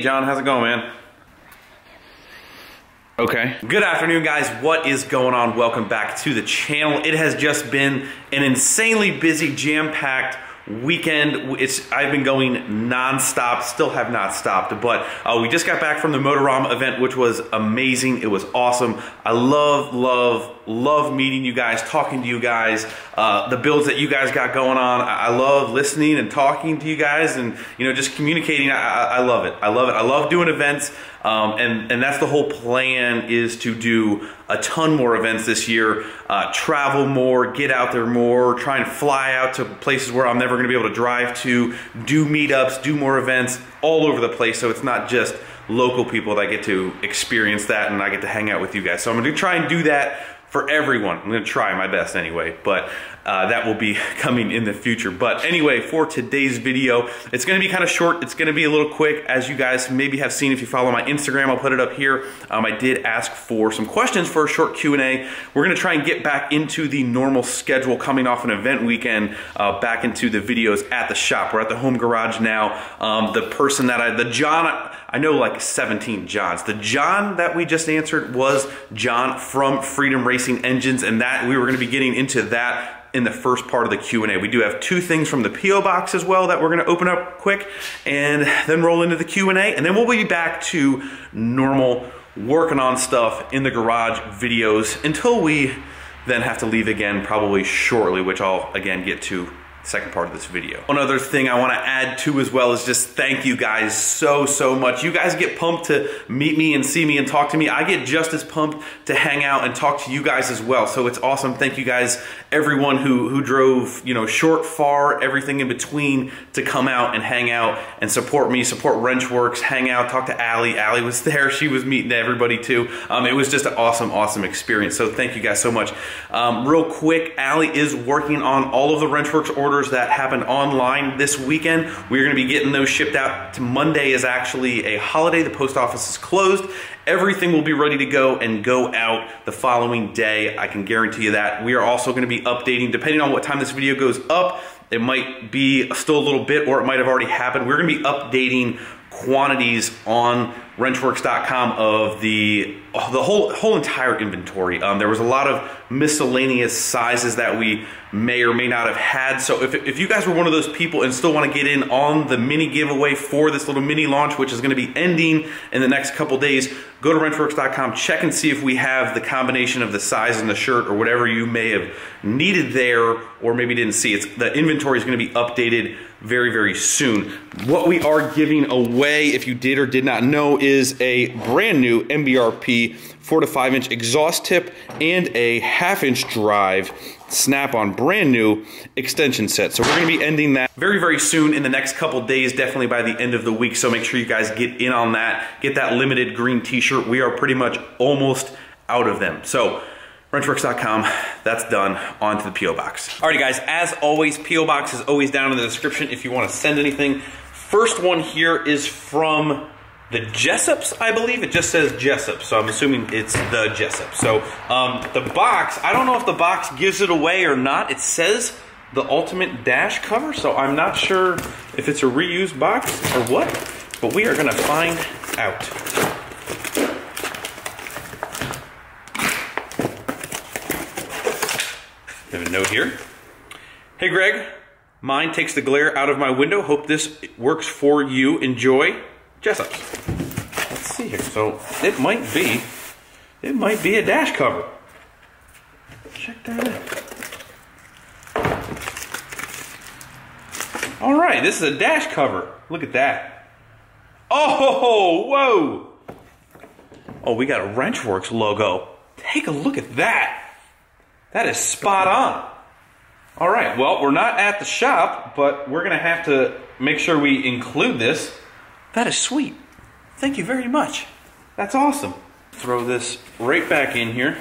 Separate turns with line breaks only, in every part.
John, how's it going, man? Okay. Good afternoon, guys. What is going on? Welcome back to the channel. It has just been an insanely busy, jam-packed weekend. It's I've been going nonstop, still have not stopped, but uh, we just got back from the Motorama event, which was amazing. It was awesome. I love, love, love meeting you guys, talking to you guys, uh, the builds that you guys got going on. I, I, love listening and talking to you guys and, you know, just communicating. I, I, I love it. I love it. I love doing events. Um, and, and that's the whole plan is to do a ton more events this year, uh, travel more, get out there more, try and fly out to places where I'm never gonna be able to drive to, do meetups, do more events all over the place. So it's not just local people that get to experience that and I get to hang out with you guys. So I'm gonna try and do that for everyone. I'm gonna try my best anyway, but uh, that will be coming in the future. But anyway, for today's video, it's gonna be kind of short. It's gonna be a little quick. As you guys maybe have seen if you follow my Instagram, I'll put it up here. Um, I did ask for some questions for a short Q&A. We're gonna try and get back into the normal schedule coming off an event weekend, uh, back into the videos at the shop. We're at the home garage now. Um, the person that I, the John, I know like 17 Johns. The John that we just answered was John from Freedom Racing Engines and that we were gonna be getting into that in the first part of the Q&A. We do have two things from the P.O. box as well that we're gonna open up quick and then roll into the Q&A and then we'll be back to normal working on stuff in the garage videos until we then have to leave again probably shortly, which I'll again get to second part of this video. One other thing I wanna add to as well is just thank you guys so, so much. You guys get pumped to meet me and see me and talk to me. I get just as pumped to hang out and talk to you guys as well. So it's awesome. Thank you guys, everyone who, who drove, you know, short, far, everything in between to come out and hang out and support me, support Wrenchworkz, hang out, talk to Allie. Allie was there. She was meeting everybody too. Um, it was just an awesome, awesome experience. So thank you guys so much. Um, real quick, Allie is working on all of the Wrenchworkz orders orders that happened online this weekend. We're gonna be getting those shipped out. To Monday is actually a holiday. The post office is closed. Everything will be ready to go and go out the following day. I can guarantee you that. We are also gonna be updating, depending on what time this video goes up, it might be still a little bit or it might have already happened. We're gonna be updating quantities on wrenchworkz.com of the the whole whole entire inventory. Um, there was a lot of miscellaneous sizes that we may or may not have had. So if, if you guys were one of those people and still want to get in on the mini giveaway for this little mini launch, which is going to be ending in the next couple days, go to wrenchworkz.com, check and see if we have the combination of the size and the shirt or whatever you may have needed there or maybe didn't see. It's The inventory is going to be updated very, very soon. What we are giving away, if you did or did not know, is a brand new MBRP four to five inch exhaust tip and a half inch drive snap-on brand new extension set. So we're gonna be ending that very, very soon in the next couple days, definitely by the end of the week. So make sure you guys get in on that, get that limited green t-shirt. We are pretty much almost out of them. So wrenchworkz.com, that's done, on to the P.O. Box. Alrighty guys, as always, P.O. Box is always down in the description if you wanna send anything. First one here is from the Jessups, I believe. It just says Jessup, so I'm assuming it's the Jessup. So um, the box, I don't know if the box gives it away or not. It says the Ultimate Dash cover, so I'm not sure if it's a reused box or what, but we are gonna find out. Have a note here. Hey Greg, mine takes the glare out of my window. Hope this works for you. Enjoy. Jessups. Let's see here. So it might be, it might be a dash cover. Check that out. All right, this is a dash cover. Look at that. Oh, whoa. Oh, we got a Wrenchworkz logo. Take a look at that. That is spot on. All right, well, we're not at the shop, but we're going to have to make sure we include this that is sweet. Thank you very much. That's awesome. Throw this right back in here.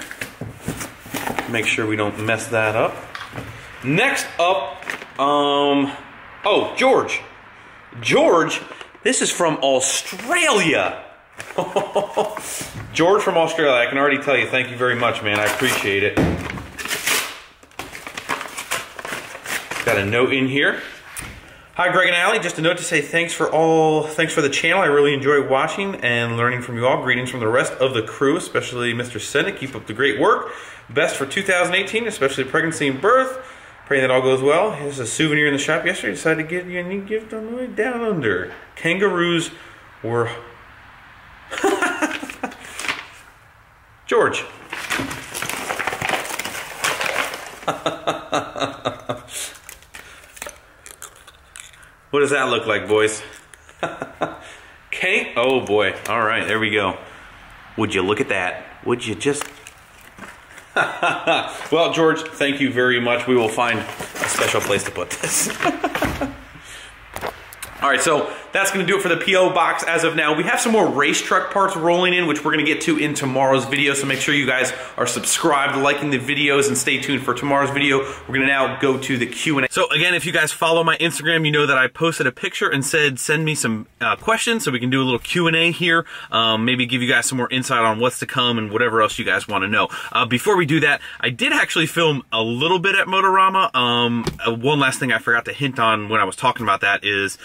Make sure we don't mess that up. Next up, um, oh, George. George, this is from Australia. George from Australia, I can already tell you, thank you very much, man. I appreciate it. Got a note in here. Hi, Greg and Allie. Just a note to say thanks for all, thanks for the channel. I really enjoy watching and learning from you all. Greetings from the rest of the crew, especially Mr. Sennick. Keep up the great work. Best for 2018, especially pregnancy and birth. Praying that all goes well. Here's a souvenir in the shop yesterday. Decided to get you a new gift on the way down under. Kangaroos were. George. what does that look like, boys? Kate? Oh boy. All right, there we go. Would you look at that? Would you just well, George, thank you very much. We will find a special place to put this. All right, so that's going to do it for the PO box as of now. We have some more race truck parts rolling in, which we're going to get to in tomorrow's video. So make sure you guys are subscribed, liking the videos, and stay tuned for tomorrow's video. We're going to now go to the Q&A. So again, if you guys follow my Instagram, you know that I posted a picture and said send me some uh, questions so we can do a little Q&A here. Um, maybe give you guys some more insight on what's to come and whatever else you guys want to know. Uh, before we do that, I did actually film a little bit at Motorama. Um, uh, one last thing I forgot to hint on when I was talking about that is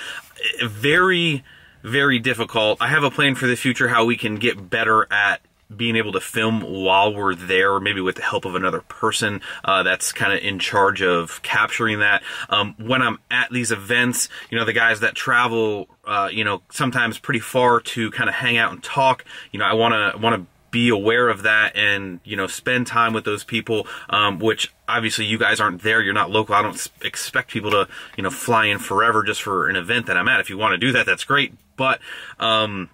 very very difficult. I have a plan for the future how we can get better at being able to film while we're there, maybe with the help of another person uh, that's kind of in charge of capturing that. Um, when I'm at these events, you know, the guys that travel, uh, you know, sometimes pretty far to kind of hang out and talk, you know, I want to want to be aware of that and you know spend time with those people um, which obviously you guys aren't there. You're not local. I don't expect people to you know fly in forever just for an event that i'm at. If you want to do that that's great. But um,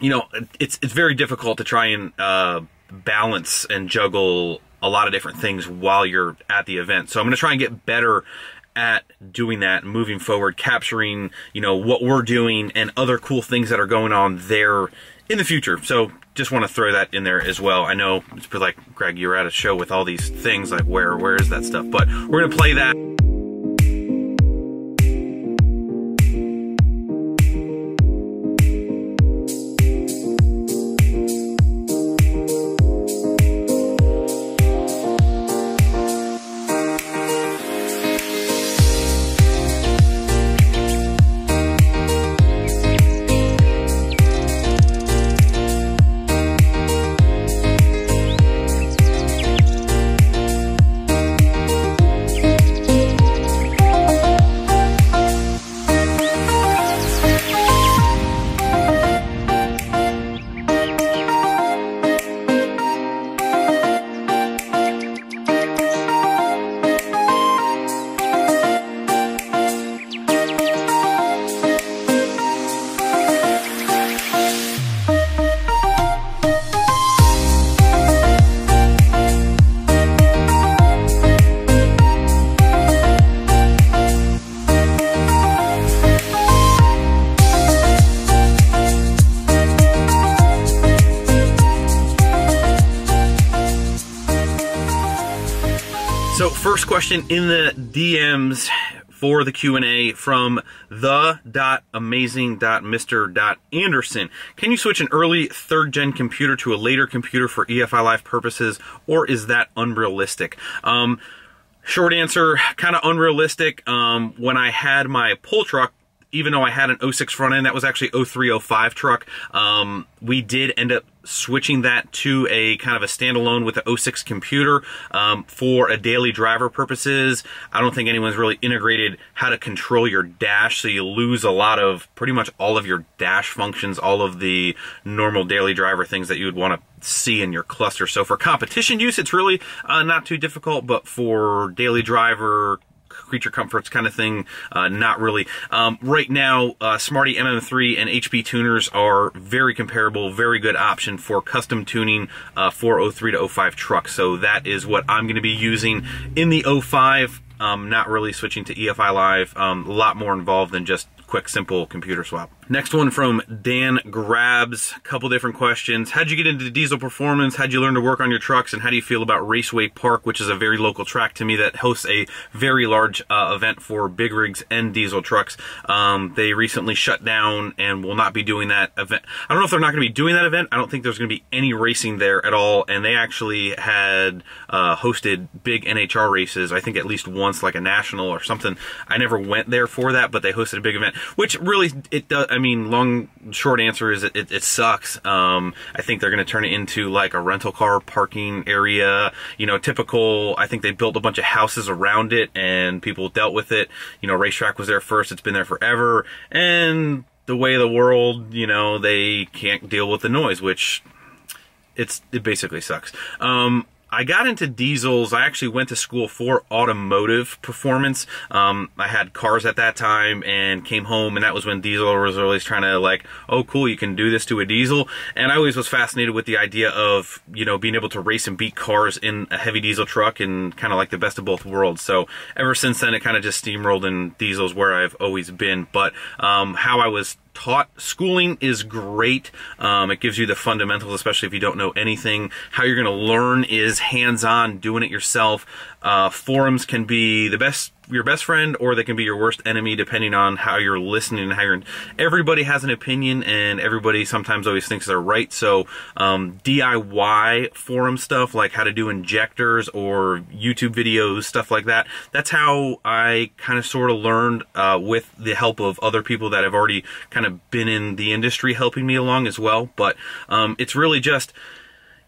you know it's it's very difficult to try and uh, balance and juggle a lot of different things while you're at the event. So i'm going to try and get better at doing that moving forward capturing you know what we're doing and other cool things that are going on there in the future so just want to throw that in there as well. I know it's like Greg, you're at a show with all these things. Like where where is that stuff? But we're gonna play that. Question in the DMs for the Q&A from the.amazing.mr.anderson. Can you switch an early third gen computer to a later computer for EFI Live purposes or is that unrealistic? Um, short answer, kind of unrealistic. Um, when I had my pull truck even though I had an 06 front end, that was actually 0305 truck. Um, we did end up switching that to a kind of a standalone with the 06 computer um, for a daily driver purposes. I don't think anyone's really integrated how to control your dash, so you lose a lot of pretty much all of your dash functions, all of the normal daily driver things that you would want to see in your cluster. So for competition use, it's really uh, not too difficult, but for daily driver creature comforts kind of thing. Uh, not really. Um, right now, uh, Smarty MM3 and HP tuners are very comparable, very good option for custom tuning uh, for 03 to 05 trucks. So that is what I'm going to be using in the 05. Um, not really switching to EFI Live. Um, a lot more involved than just quick, simple computer swap. Next one from Dan Grabs. A couple different questions. How'd you get into diesel performance? How'd you learn to work on your trucks? And how do you feel about Raceway Park, which is a very local track to me that hosts a very large uh, event for big rigs and diesel trucks? Um, they recently shut down and will not be doing that event. I don't know if they're not going to be doing that event. I don't think there's going to be any racing there at all. And they actually had uh, hosted big NHR races, I think at least once, like a national or something. I never went there for that, but they hosted a big event, which really, it does, I mean, long, short answer is it, it, it sucks. Um, I think they're going to turn it into like a rental car parking area, you know, typical, I think they built a bunch of houses around it and people dealt with it. You know, racetrack was there first. It's been there forever. And the way of the world, you know, they can't deal with the noise, which it's it basically sucks. Um, I got into diesels. I actually went to school for automotive performance. Um, I had cars at that time and came home, and that was when diesel was always trying to like, oh, cool, you can do this to a diesel. And I always was fascinated with the idea of you know being able to race and beat cars in a heavy diesel truck and kind of like the best of both worlds. So ever since then, it kind of just steamrolled in diesels where I've always been. But um, how I was taught. Schooling is great. Um, it gives you the fundamentals, especially if you don't know anything. How you're going to learn is hands-on, doing it yourself. Uh, forums can be the best your best friend or they can be your worst enemy depending on how you're listening and how you're everybody has an opinion and everybody sometimes always thinks they're right. So um, diy forum stuff like how to do injectors or youtube videos stuff like that. That's how i kind of sort of learned uh, with the help of other people that have already kind of been in the industry helping me along as well. But um, it's really just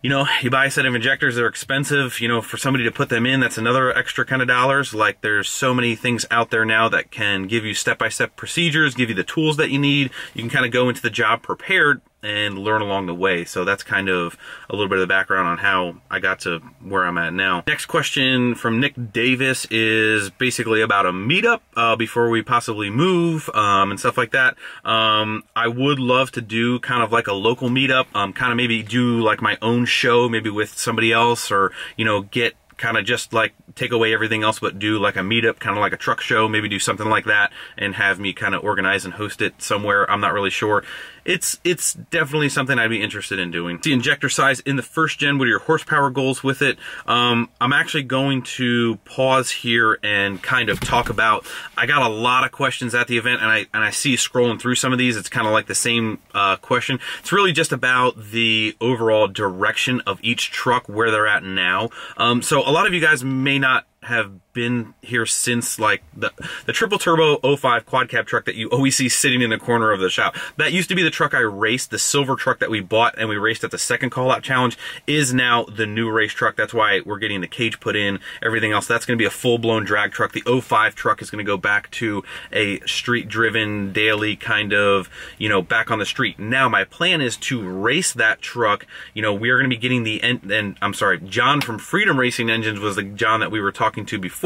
you know, you buy a set of injectors, they're expensive. You know, for somebody to put them in, that's another extra kind of dollars. Like there's so many things out there now that can give you step-by-step -step procedures, give you the tools that you need. You can kind of go into the job prepared and learn along the way. So that's kind of a little bit of the background on how I got to where I'm at now. Next question from Nick Davis is basically about a meetup uh, before we possibly move um, and stuff like that. Um, I would love to do kind of like a local meetup, um, kind of maybe do like my own show, maybe with somebody else, or you know get kind of just like take away everything else but do like a meetup kind of like a truck show maybe do something like that and have me kind of organize and host it somewhere i'm not really sure it's it's definitely something I'd be interested in doing. The injector size in the first gen, what are your horsepower goals with it? Um, I'm actually going to pause here and kind of talk about, I got a lot of questions at the event and I, and I see scrolling through some of these, it's kind of like the same uh, question. It's really just about the overall direction of each truck, where they're at now. Um, so a lot of you guys may not have been here since like the the triple turbo 05 quad cab truck that you always see sitting in the corner of the shop. That used to be the truck I raced, the silver truck that we bought and we raced at the second call out challenge is now the new race truck. That's why we're getting the cage put in, everything else. That's going to be a full blown drag truck. The 05 truck is going to go back to a street driven daily kind of, you know, back on the street. Now my plan is to race that truck. You know, we are going to be getting the and, and I'm sorry, John from Freedom Racing Engines was the John that we were talking to before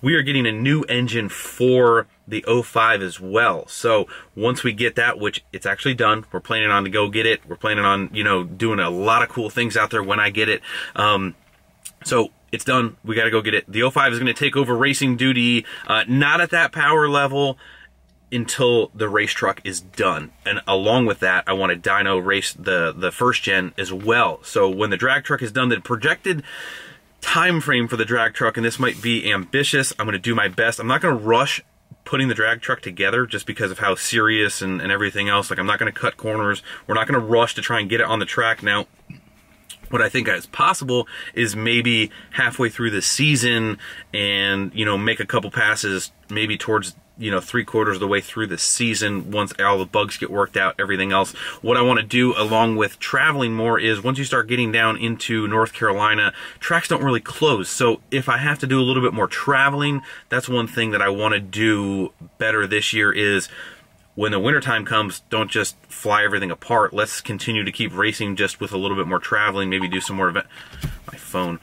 we are getting a new engine for the 05 as well. So once we get that, which it's actually done, we're planning on to go get it. We're planning on, you know, doing a lot of cool things out there when I get it. Um, so it's done. We got to go get it. The 05 is going to take over racing duty, uh, not at that power level until the race truck is done. And along with that, I want to dyno race the, the first gen as well. So when the drag truck is done, the projected time frame for the drag truck, and this might be ambitious. I'm going to do my best. I'm not going to rush putting the drag truck together just because of how serious and, and everything else. Like, I'm not going to cut corners. We're not going to rush to try and get it on the track. Now, what I think is possible is maybe halfway through the season and, you know, make a couple passes maybe towards you know three quarters of the way through the season once all the bugs get worked out everything else what i want to do along with traveling more is once you start getting down into north carolina tracks don't really close so if i have to do a little bit more traveling that's one thing that i want to do better this year is when the wintertime comes, don't just fly everything apart. Let's continue to keep racing just with a little bit more traveling, maybe do some more event. My phone.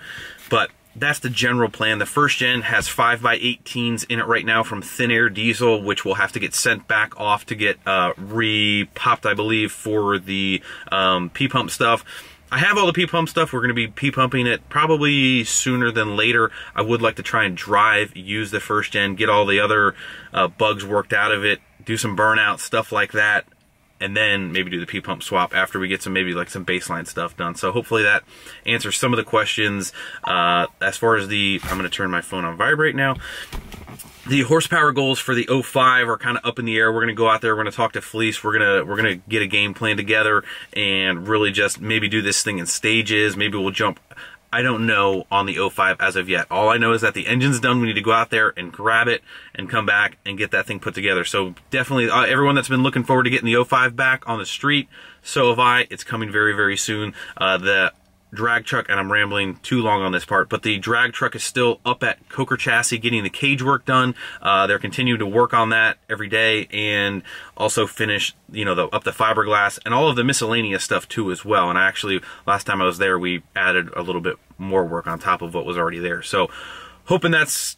But that's the general plan. The first gen has 5x18s in it right now from Thin Air Diesel, which will have to get sent back off to get uh, re-popped, I believe, for the um, P-pump stuff. I have all the P-pump stuff. We're going to be P-pumping it probably sooner than later. I would like to try and drive, use the first gen, get all the other uh, bugs worked out of it, do some burnout, stuff like that and then maybe do the P pump swap after we get some maybe like some baseline stuff done. So hopefully that answers some of the questions. Uh, as far as the, I'm to turn my phone on vibrate now the horsepower goals for the 05 are kind of up in the air. We're to go out there. We're to talk to Fleece. We're to we're to get a game plan together and really just maybe do this thing in stages. Maybe we'll jump. I don't know on the 05 as of yet. All I know is that the engine's done. We need to go out there and grab it and come back and get that thing put together. So definitely, uh, everyone that's been looking forward to getting the 05 back on the street, so have I. It's coming very, very soon. Uh, the drag truck, and I'm rambling too long on this part, but the drag truck is still up at Coker Chassis getting the cage work done. Uh, they're continuing to work on that every day and also finish, you know, the, up the fiberglass and all of the miscellaneous stuff too as well. And I actually, last time I was there, we added a little bit more work on top of what was already there. So hoping that's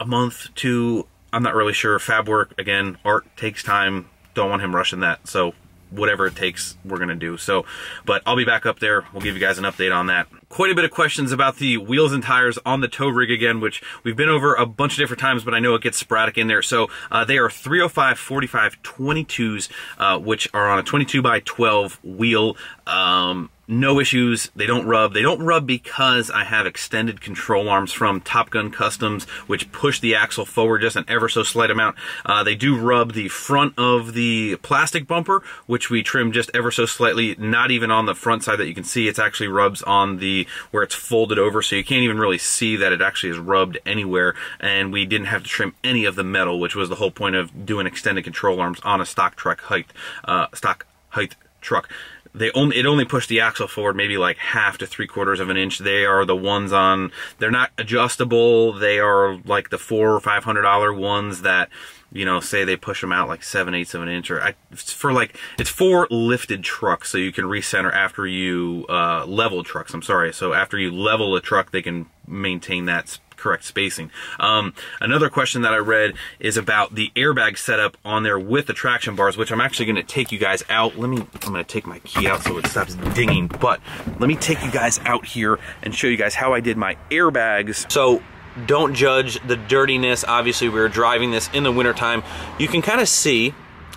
a month to, I'm not really sure. Fab work, again, art takes time. Don't want him rushing that. So whatever it takes, we're to do. So, but I'll be back up there. We'll give you guys an update on that. Quite a bit of questions about the wheels and tires on the tow rig again, which we've been over a bunch of different times, but I know it gets sporadic in there. So uh, they are 305 45 22s, uh, which are on a 22 by 12 wheel. Um, no issues. They don't rub. They don't rub because I have extended control arms from Top Gun Customs, which push the axle forward just an ever so slight amount. Uh, they do rub the front of the plastic bumper, which we trim just ever so slightly, not even on the front side that you can see. It's actually rubs on the, where it's folded over, so you can't even really see that it actually is rubbed anywhere. And we didn't have to trim any of the metal, which was the whole point of doing extended control arms on a stock truck height, uh, stock height truck they only it only pushed the axle forward maybe like half to three quarters of an inch. They are the ones on they're not adjustable. They are like the four or five hundred dollar ones that you know say they push them out like seven eighths of an inch or I, for like it's for lifted trucks so you can recenter after you uh, level trucks. I'm sorry. So after you level a truck, they can maintain that correct spacing. Um, another question that I read is about the airbag setup on there with the traction bars, which I'm actually going to take you guys out. Let me, I'm going to take my key out so it stops dinging, but let me take you guys out here and show you guys how I did my airbags. So don't judge the dirtiness. Obviously, we were driving this in the wintertime. You can kind of see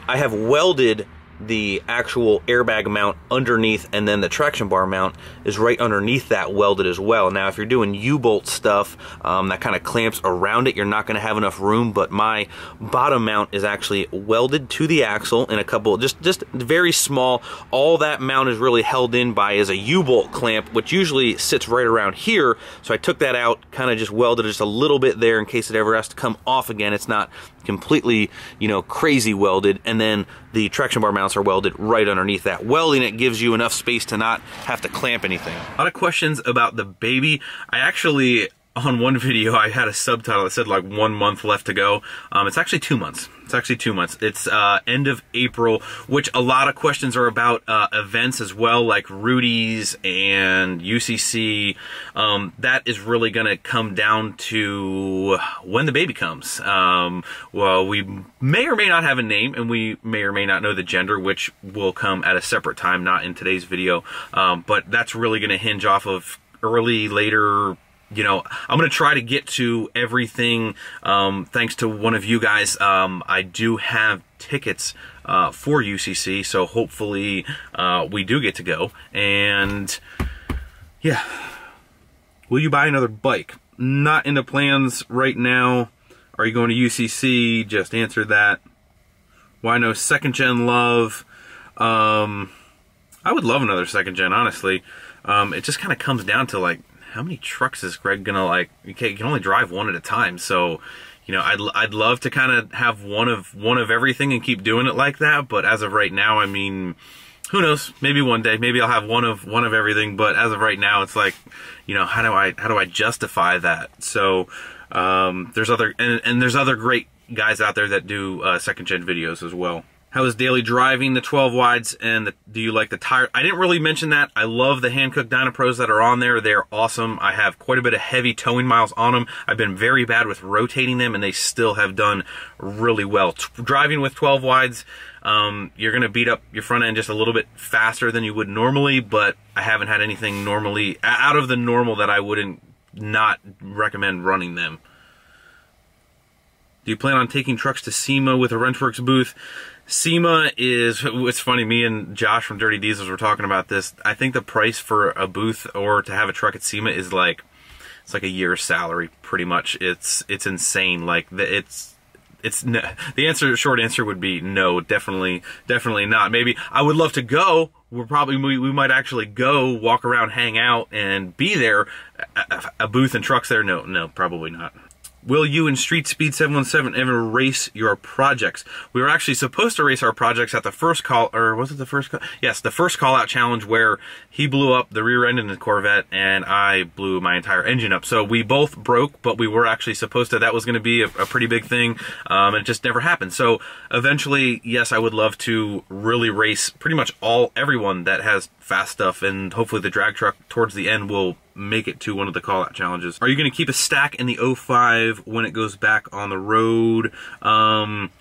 I have welded the actual airbag mount underneath and then the traction bar mount is right underneath that welded as well. Now if you're doing U-bolt stuff um, that kind of clamps around it you're not going to have enough room but my bottom mount is actually welded to the axle in a couple just just very small. All that mount is really held in by is a U-bolt clamp which usually sits right around here. So I took that out kind of just welded just a little bit there in case it ever has to come off again. It's not completely, you know, crazy welded, and then the traction bar are welded right underneath that. Welding it gives you enough space to not have to clamp anything. A lot of questions about the baby. I actually on one video I had a subtitle that said like one month left to go. Um, it's actually two months. It's actually two months. It's uh, end of April, which a lot of questions are about uh, events as well, like Rudy's and UCC. Um, that is really going to come down to when the baby comes. Um, well, we may or may not have a name, and we may or may not know the gender, which will come at a separate time, not in today's video. Um, but that's really going to hinge off of early, later you know, I'm going to try to get to everything. Um, thanks to one of you guys, um, I do have tickets uh, for UCC, so hopefully uh, we do get to go. And yeah, will you buy another bike? Not in the plans right now. Are you going to UCC? Just answer that. Why no second gen love? Um, I would love another second gen, honestly. Um, it just kind of comes down to like how many trucks is Greg gonna like? You can, you can only drive one at a time, so you know, I'd I'd love to kind of have one of one of everything and keep doing it like that. But as of right now, I mean, who knows? Maybe one day, maybe I'll have one of one of everything. But as of right now, it's like, you know, how do I how do I justify that? So um, there's other and, and there's other great guys out there that do uh, second gen videos as well. How is daily driving the 12 wides and the, do you like the tire? I didn't really mention that. I love the Hankook Dynapros that are on there. They're awesome. I have quite a bit of heavy towing miles on them. I've been very bad with rotating them and they still have done really well. T driving with 12 wides, um, you're going to beat up your front end just a little bit faster than you would normally, but I haven't had anything normally out of the normal that I wouldn't not recommend running them. Do you plan on taking trucks to SEMA with a Wrenchworkz booth? SEMA is, it's funny, me and Josh from Dirty Diesels were talking about this. I think the price for a booth or to have a truck at SEMA is like, it's like a year's salary, pretty much. It's, it's insane. Like, it's, it's no, the answer, short answer would be no, definitely, definitely not. Maybe I would love to go. We're probably, we, we might actually go, walk around, hang out, and be there. A, a booth and trucks there? No, no, probably not. Will you and Street Speed 717 ever race your projects? We were actually supposed to race our projects at the first call, or was it the first call? Yes, the first call out challenge where he blew up the rear end in the Corvette and I blew my entire engine up. So we both broke, but we were actually supposed to, that was going to be a, a, pretty big thing. Um, and it just never happened. So eventually, yes, I would love to really race pretty much all, everyone that has fast stuff and hopefully the drag truck towards the end will make it to one of the call out challenges. Are you going to keep a stack in the 05 when it goes back on the road? Um,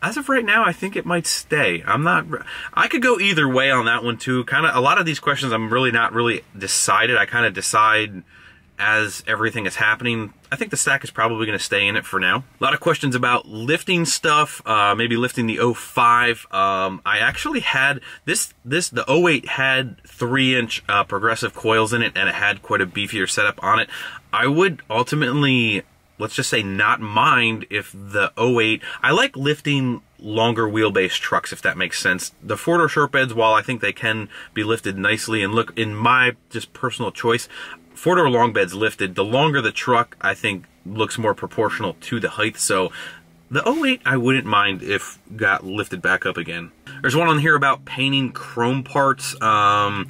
as of right now, I think it might stay. I'm not, I could go either way on that one too. Kind of, a lot of these questions I'm really not really decided. I kind of decide as everything is happening. I think the stack is probably going to stay in it for now. A lot of questions about lifting stuff, uh, maybe lifting the 05. Um, I actually had this, this, the 08 had three inch uh, progressive coils in it and it had quite a beefier setup on it. I would ultimately, let's just say not mind if the 08, I like lifting longer wheelbase trucks, if that makes sense. The four-door short beds, while I think they can be lifted nicely and look, in my just personal choice, four door long beds lifted. The longer the truck, I think, looks more proportional to the height. So the 08, I wouldn't mind if got lifted back up again. There's one on here about painting chrome parts. Um,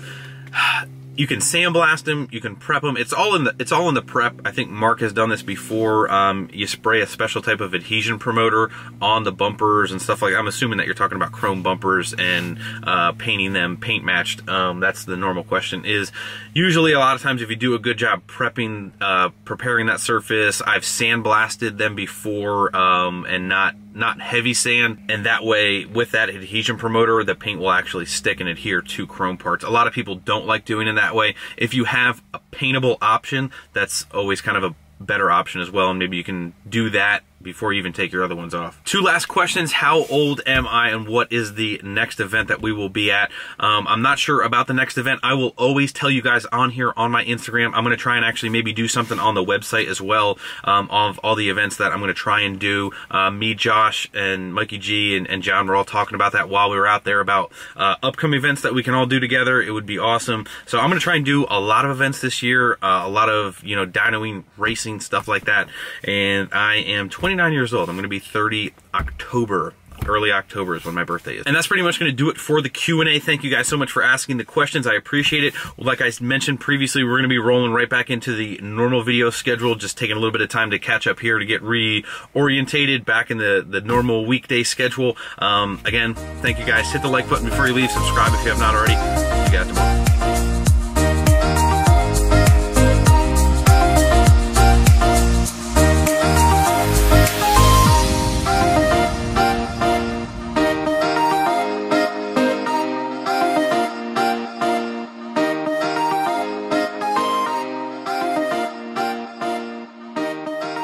you can sandblast them, you can prep them. It's all in the it's all in the prep. I think Mark has done this before. Um, you spray a special type of adhesion promoter on the bumpers and stuff like. I'm assuming that you're talking about chrome bumpers and uh, painting them paint matched. Um, that's the normal question. Is usually a lot of times if you do a good job prepping, uh, preparing that surface. I've sandblasted them before um, and not not heavy sand, and that way with that adhesion promoter, the paint will actually stick and adhere to chrome parts. A lot of people don't like doing it that way. If you have a paintable option, that's always kind of a better option as well, and maybe you can do that before you even take your other ones off. Two last questions. How old am I and what is the next event that we will be at? Um, I'm not sure about the next event. I will always tell you guys on here on my Instagram. I'm going to try and actually maybe do something on the website as well um, of all the events that I'm going to try and do. Uh, me, Josh, and Mikey G and, and, John were all talking about that while we were out there about uh, upcoming events that we can all do together. It would be awesome. So I'm going to try and do a lot of events this year, uh, a lot of, you know, dynoing, racing, stuff like that. And I am 20 29 years old. I'm going to be 30 October early October is when my birthday is. And that's pretty much going to do it for the Q&A. Thank you guys so much for asking the questions. I appreciate it. Like I mentioned previously, we're going to be rolling right back into the normal video schedule, just taking a little bit of time to catch up here to get reorientated back in the, the normal weekday schedule. Um, again, thank you guys. Hit the like button before you leave. Subscribe if you have not already. See you guys tomorrow.